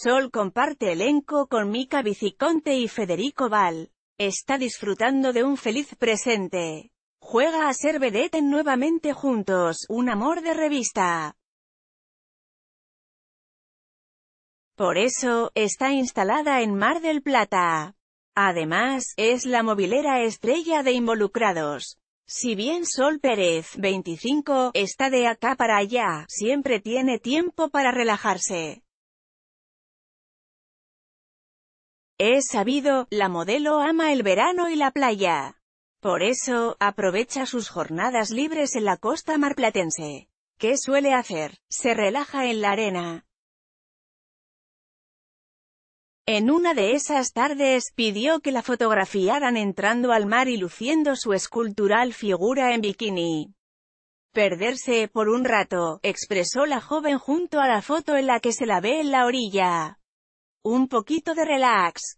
Sol comparte elenco con Mica Viciconte y Federico Val. Está disfrutando de un feliz presente. Juega a ser vedette nuevamente juntos, un amor de revista. Por eso, está instalada en Mar del Plata. Además, es la movilera estrella de involucrados. Si bien Sol Pérez, 25, está de acá para allá, siempre tiene tiempo para relajarse. Es sabido, la modelo ama el verano y la playa. Por eso, aprovecha sus jornadas libres en la costa marplatense. ¿Qué suele hacer? Se relaja en la arena. En una de esas tardes, pidió que la fotografiaran entrando al mar y luciendo su escultural figura en bikini. Perderse por un rato, expresó la joven junto a la foto en la que se la ve en la orilla. Un poquito de relax.